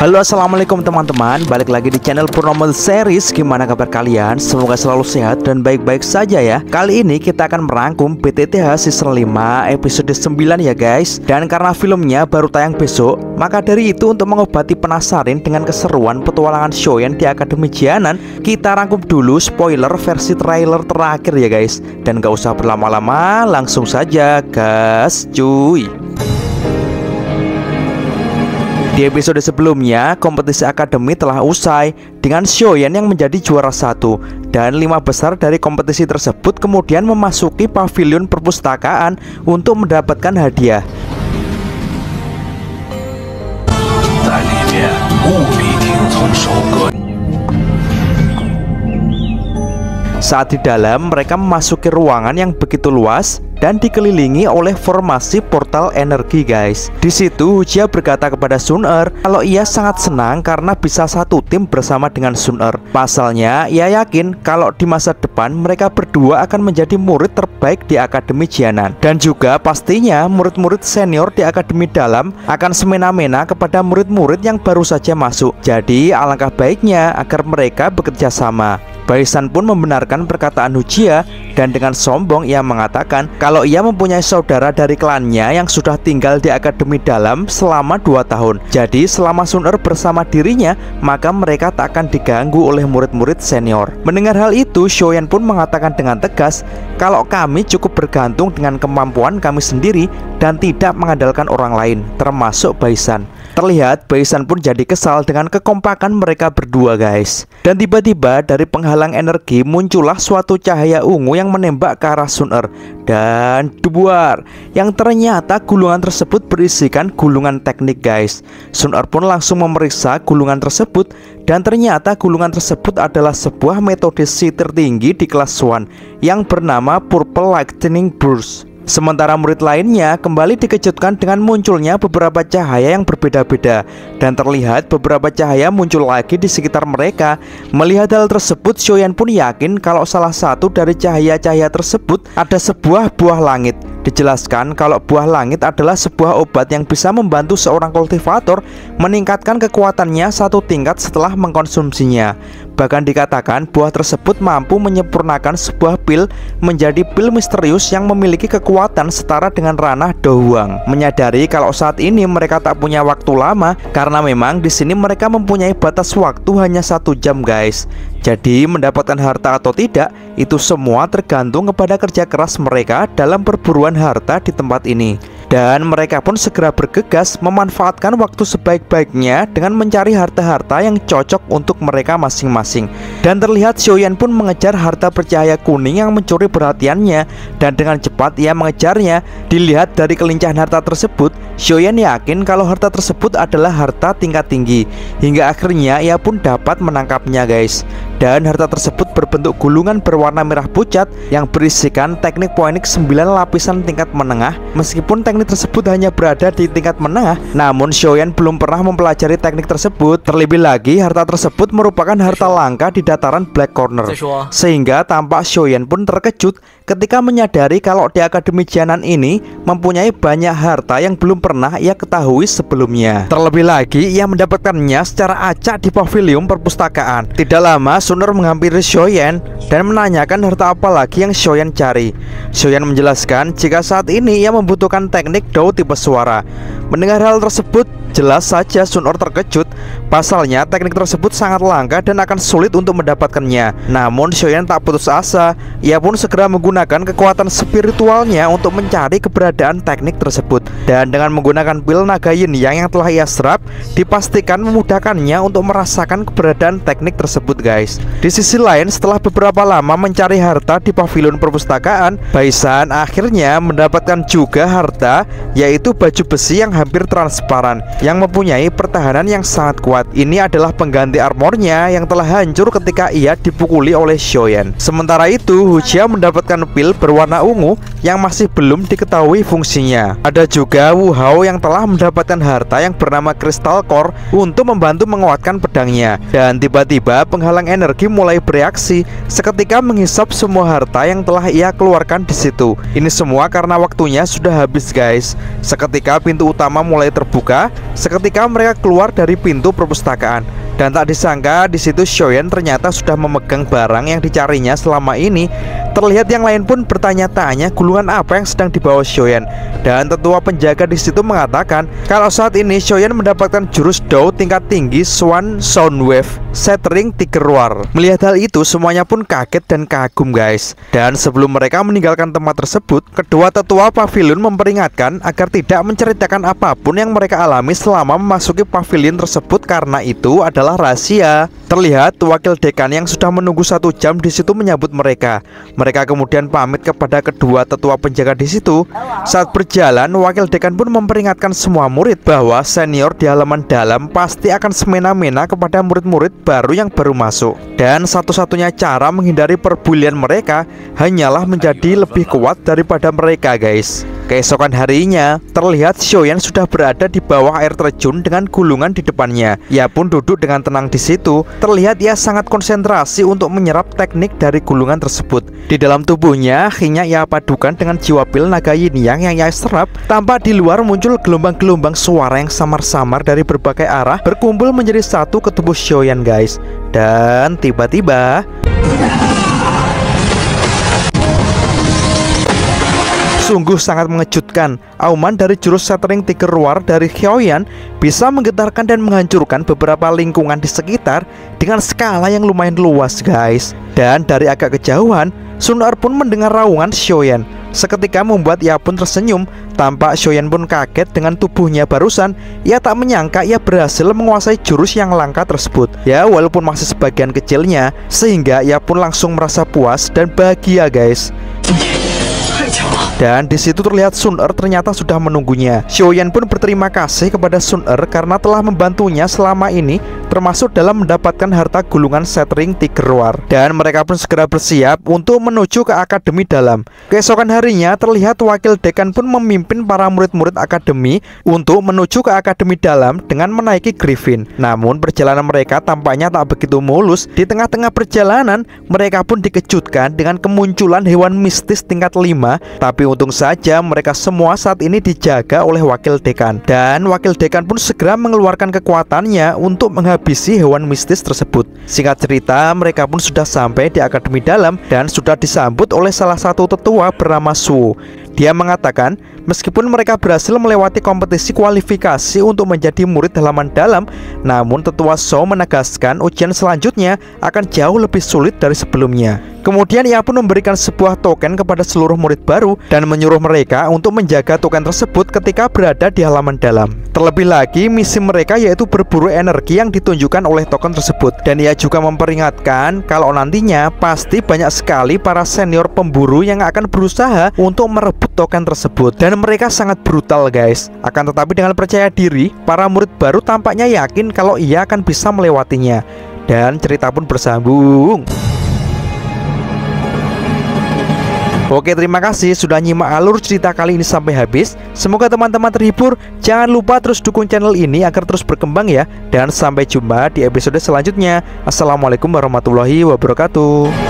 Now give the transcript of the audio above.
Halo assalamualaikum teman-teman. Balik lagi di channel Purnomo Series. Gimana kabar kalian? Semoga selalu sehat dan baik-baik saja ya. Kali ini kita akan merangkum BTTH season 5 episode 9 ya guys. Dan karena filmnya baru tayang besok Maka dari itu untuk mengobati penasaran dengan keseruan petualangan Shoyan di Akademi Jianan Kita rangkum dulu spoiler versi trailer terakhir ya guys. Dan gak usah berlama-lama langsung saja gas cuy di episode sebelumnya, kompetisi akademi telah usai dengan Shoyan yang menjadi juara satu dan lima besar dari kompetisi tersebut kemudian memasuki pavilion perpustakaan untuk mendapatkan hadiah. Saat di dalam, mereka memasuki ruangan yang begitu luas dan dikelilingi oleh formasi portal energi guys. Di situ Hujia berkata kepada Suner kalau ia sangat senang karena bisa satu tim bersama dengan Suner. Pasalnya ia yakin kalau di masa depan mereka berdua akan menjadi murid terbaik di Akademi Jianan dan juga pastinya murid-murid senior di Akademi Dalam akan semena-mena kepada murid-murid yang baru saja masuk. Jadi alangkah baiknya agar mereka bekerja sama. Baisan pun membenarkan perkataan Hujia dan dengan sombong ia mengatakan kalau ia mempunyai saudara dari klannya yang sudah tinggal di akademi dalam selama 2 tahun. Jadi selama Suner bersama dirinya, maka mereka tak akan diganggu oleh murid-murid senior. Mendengar hal itu, Shoyan pun mengatakan dengan tegas kalau kami cukup bergantung dengan kemampuan kami sendiri dan tidak mengandalkan orang lain, termasuk Baisan. Terlihat Baisan pun jadi kesal dengan kekompakan mereka berdua guys. Dan tiba-tiba dari penghalang energi muncullah suatu cahaya ungu yang menembak ke arah Suner Dan dubuar Yang ternyata gulungan tersebut berisikan gulungan teknik guys. Suner pun langsung memeriksa gulungan tersebut Dan ternyata gulungan tersebut adalah sebuah metode si tertinggi di kelas 1 Yang bernama Purple Lightning Burst Sementara murid lainnya kembali dikejutkan dengan munculnya beberapa cahaya yang berbeda-beda. Dan terlihat beberapa cahaya muncul lagi di sekitar mereka. Melihat hal tersebut, Shoyan pun yakin kalau salah satu dari cahaya-cahaya tersebut ada sebuah buah langit Dijelaskan kalau buah langit adalah sebuah obat yang bisa membantu seorang kultivator meningkatkan kekuatannya satu tingkat setelah mengkonsumsinya. Bahkan dikatakan buah tersebut mampu menyempurnakan sebuah pil menjadi pil misterius yang memiliki kekuatan setara dengan ranah Dohuang. Menyadari kalau saat ini mereka tak punya waktu lama karena memang di sini mereka mempunyai batas waktu hanya satu jam guys. Jadi mendapatkan harta atau tidak itu semua tergantung kepada kerja keras mereka dalam perburuan harta di tempat ini. Dan mereka pun segera bergegas memanfaatkan waktu sebaik-baiknya dengan mencari harta-harta yang cocok untuk mereka masing-masing. Dan terlihat Xiaoyan pun mengejar harta bercahaya kuning yang mencuri perhatiannya dan dengan cepat ia mengejarnya. Dilihat dari kelincahan harta tersebut, Xiaoyan yakin kalau harta tersebut adalah harta tingkat tinggi. Hingga akhirnya ia pun dapat menangkapnya guys. Dan harta tersebut berbentuk gulungan berwarna merah pucat yang berisikan teknik poenik 9 lapisan tingkat menengah. Meskipun teknik tersebut hanya berada di tingkat menengah, namun Shoyan belum pernah mempelajari teknik tersebut. Terlebih lagi, harta tersebut merupakan harta langka di dataran Black Corner. Sehingga tampak Shoyan pun terkejut ketika menyadari kalau di Akademi Jianan ini mempunyai banyak harta yang belum pernah ia ketahui sebelumnya. Terlebih lagi, ia mendapatkannya secara acak di pavilion perpustakaan. Tidak lama, Suner menghampiri Shoyan dan menanyakan harta apa lagi yang Shoyan cari. Shoyan menjelaskan jika saat ini ia membutuhkan teknik Dao tipe suara. Mendengar hal tersebut, jelas saja Sunor terkejut. Pasalnya teknik tersebut sangat langka dan akan sulit untuk mendapatkannya. Namun Shoyan tak putus asa. Ia pun segera menggunakan kekuatan spiritualnya untuk mencari keberadaan teknik tersebut. Dan dengan menggunakan pil naga yin yang yang telah ia serap, dipastikan memudahkannya untuk merasakan keberadaan teknik tersebut, guys. Di sisi lain, setelah beberapa lama mencari harta di pavilion perpustakaan, Baisan akhirnya mendapatkan juga harta, yaitu baju besi yang hampir transparan yang mempunyai pertahanan yang sangat kuat. Ini adalah pengganti armornya yang telah hancur ketika ia dipukuli oleh Shoyan. Sementara itu, Hujia mendapatkan pil berwarna ungu yang masih belum diketahui fungsinya. Ada juga Wu Hao yang telah mendapatkan harta yang bernama Crystal Core untuk membantu menguatkan pedangnya. Dan tiba-tiba penghalang energi mulai bereaksi seketika menghisap semua harta yang telah ia keluarkan di situ. Ini semua karena waktunya sudah habis guys. Seketika pintu utama mulai terbuka Seketika mereka keluar dari pintu perpustakaan dan tak disangka di situ Shoyan ternyata sudah memegang barang yang dicarinya selama ini. Terlihat yang lain pun bertanya-tanya gulungan apa yang sedang dibawa Shoyan. Dan tetua penjaga di situ mengatakan kalau saat ini Shoyan mendapatkan jurus Dao tingkat tinggi Swan Soundwave Shattering Tiger War. Melihat hal itu semuanya pun kaget dan kagum guys. Dan sebelum mereka meninggalkan tempat tersebut, kedua tetua pavilion memperingatkan agar tidak menceritakan apa pun yang mereka alami selama memasuki pavilion tersebut karena itu adalah rahasia. Terlihat wakil dekan yang sudah menunggu satu jam di situ menyambut mereka. Mereka kemudian pamit kepada kedua tetua penjaga di situ. Saat berjalan, wakil dekan pun memperingatkan semua murid bahwa senior di halaman dalam pasti akan semena-mena kepada murid-murid baru yang baru masuk. Dan satu-satunya cara menghindari perbulian mereka hanyalah menjadi lebih kuat daripada mereka, guys. Keesokan harinya, terlihat Shoyan sudah berada di bawah air terjun dengan gulungan di depannya. Ia pun duduk dengan tenang di situ. Terlihat ia sangat konsentrasi untuk menyerap teknik dari gulungan tersebut. Di dalam tubuhnya, akhirnya ia padukan dengan jiwa pil naga yin yang yang ia serap. Tampak di luar muncul gelombang-gelombang suara yang samar-samar dari berbagai arah berkumpul menjadi satu ke tubuh Shoyan, guys. Dan tiba-tiba Sungguh sangat mengejutkan. Auman dari jurus Shattering Tiger War dari Hyoyan Bisa menggetarkan dan menghancurkan beberapa lingkungan di sekitar Dengan skala yang lumayan luas guys. Dan dari agak kejauhan Sunar pun mendengar raungan Shoyan Seketika membuat ia pun tersenyum Tampak Shoyan pun kaget dengan tubuhnya barusan. Ia tak menyangka ia berhasil menguasai jurus yang langka tersebut. Ya walaupun masih sebagian kecilnya Sehingga ia pun langsung merasa puas dan bahagia guys dan di situ terlihat Sun Er ternyata sudah menunggunya. Xiaoyan pun berterima kasih kepada Sun Er karena telah membantunya selama ini termasuk dalam mendapatkan harta gulungan Setring Tiger War. Dan mereka pun segera bersiap untuk menuju ke akademi dalam. Keesokan harinya terlihat wakil dekan pun memimpin para murid-murid akademi untuk menuju ke akademi dalam dengan menaiki Griffin. Namun perjalanan mereka tampaknya tak begitu mulus. Di tengah-tengah perjalanan mereka pun dikejutkan dengan kemunculan hewan mistis tingkat 5 tapi untung saja mereka semua saat ini dijaga oleh wakil dekan Dan wakil dekan pun segera mengeluarkan kekuatannya untuk menghabisi hewan mistis tersebut. Singkat cerita mereka pun sudah sampai di akademi dalam Dan sudah disambut oleh salah satu tetua bernama Su dia mengatakan, meskipun mereka berhasil melewati kompetisi kualifikasi untuk menjadi murid halaman dalam, namun tetua Shou menegaskan ujian selanjutnya akan jauh lebih sulit dari sebelumnya. Kemudian ia pun memberikan sebuah token kepada seluruh murid baru dan menyuruh mereka untuk menjaga token tersebut ketika berada di halaman dalam. Terlebih lagi, misi mereka yaitu berburu energi yang ditunjukkan oleh token tersebut. Dan ia juga memperingatkan kalau nantinya pasti banyak sekali para senior pemburu yang akan berusaha untuk token tersebut. Dan mereka sangat brutal guys. Akan tetapi dengan percaya diri, para murid baru tampaknya yakin kalau ia akan bisa melewatinya. Dan cerita pun bersambung. Oke terima kasih sudah nyimak alur cerita kali ini sampai habis Semoga teman-teman terhibur Jangan lupa terus dukung channel ini agar terus berkembang ya Dan sampai jumpa di episode selanjutnya Assalamualaikum warahmatullahi wabarakatuh